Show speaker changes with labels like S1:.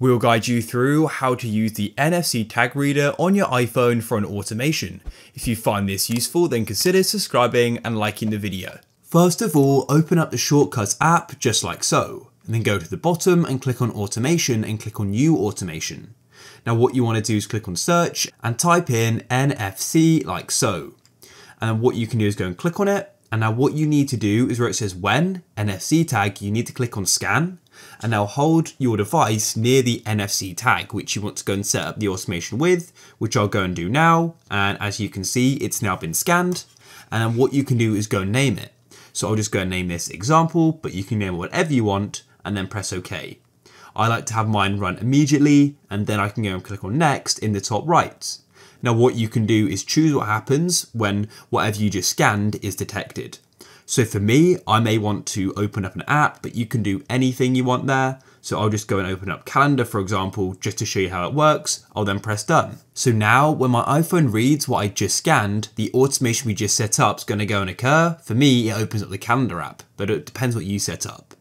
S1: We'll guide you through how to use the NFC tag reader on your iPhone for an automation. If you find this useful, then consider subscribing and liking the video. First of all, open up the Shortcuts app just like so, and then go to the bottom and click on Automation and click on New Automation. Now what you want to do is click on Search and type in NFC like so. And what you can do is go and click on it. And now what you need to do is where it says when, NFC tag, you need to click on Scan and now hold your device near the NFC tag, which you want to go and set up the automation with, which I'll go and do now. And as you can see, it's now been scanned. And then what you can do is go and name it. So I'll just go and name this example, but you can name whatever you want and then press OK. I like to have mine run immediately and then I can go and click on next in the top right. Now what you can do is choose what happens when whatever you just scanned is detected. So for me, I may want to open up an app, but you can do anything you want there. So I'll just go and open up calendar, for example, just to show you how it works. I'll then press done. So now when my iPhone reads what I just scanned, the automation we just set up is going to go and occur. For me, it opens up the calendar app, but it depends what you set up.